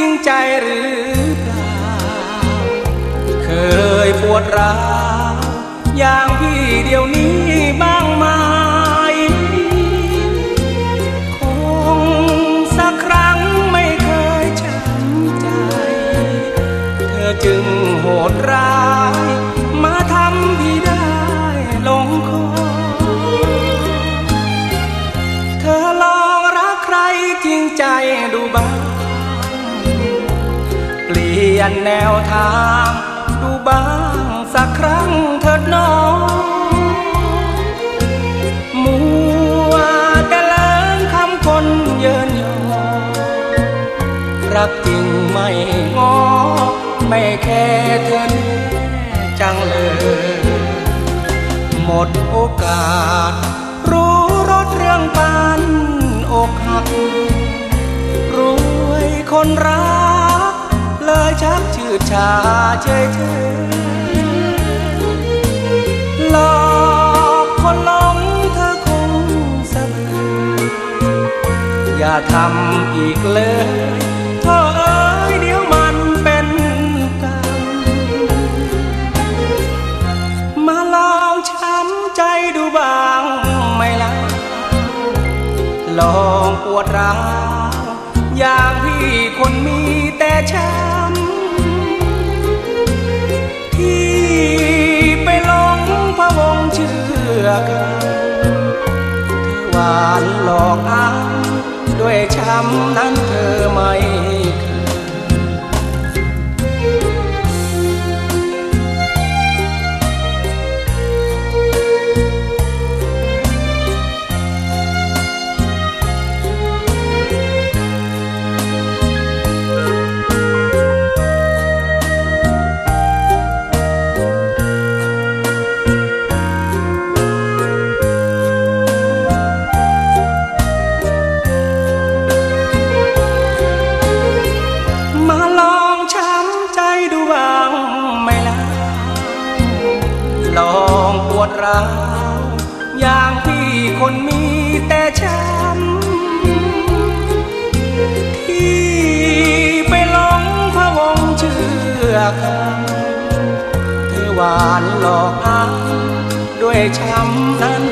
จริงใจหรือเปล่า เคยปวดร้าวอย่างพี่เดี๋ยวนี้บ้างไหมคงสักครั้งไม่เคยช้ำใจ เธอจึงโหดร้ายมาทำพี่ได้ลงคอเธอลองรักใครจริงใจดูบ้าง ลี่ยนแนวทาง ดูบ้างสักครั้งเถิดน้องมัวแต่เลินคำคนเยินยอรักจริงไม่งอ ไม่แค่เธอแน่จังเลย หมดโอกาส รู้รสเรื่องปานอกหัก รวยคนรัก เลยชักชื่อชาเฉยเฉยหลอกคนหลงเธอคงสะเบืออย่าทำอีกเลยเธอเอ้ยเดี๋ยวมันเป็นกรรมมาลองช้ำใจดูบ้างไหมล่ะลองปวดร้าวอย่างพี่คนมี ชื่อกที่หวานหลอกอ้างด้วยช้ำนั้นเธอไม่ ร้าว อย่างที่คนมีแต่ช้ำที่ไปหลงพะวงเชื่อคำเธอหวานหลอกอ้างด้วยช้ำนั้น